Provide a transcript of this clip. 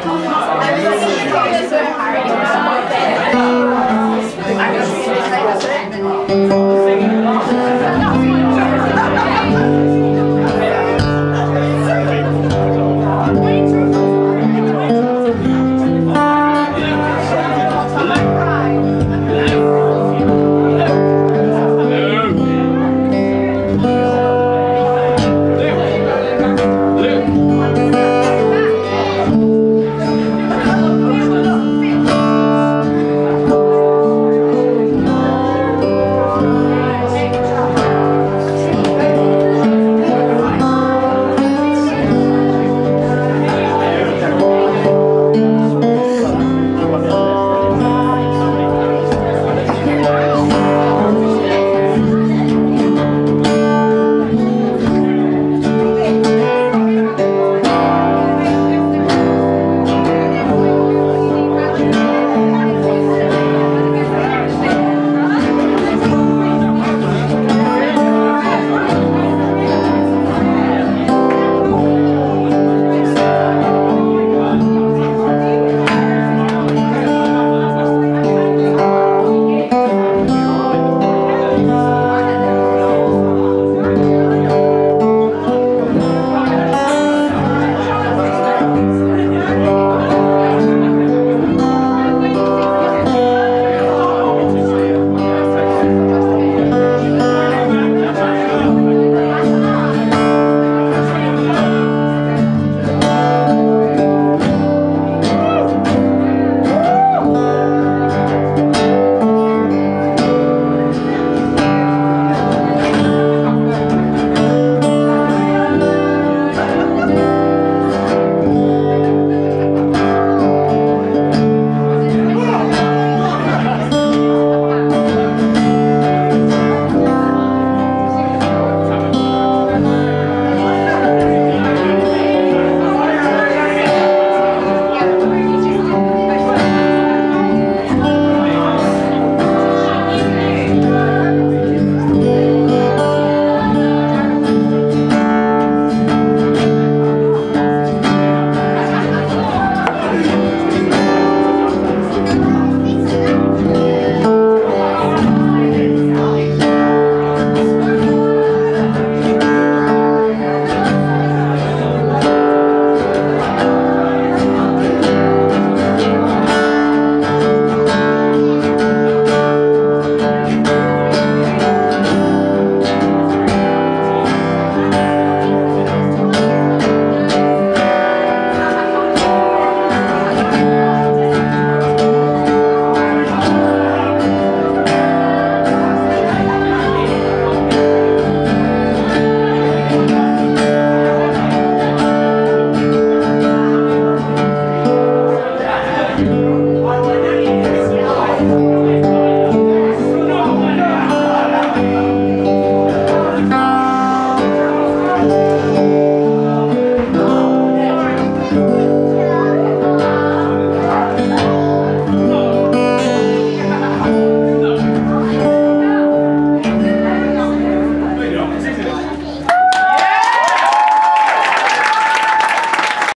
I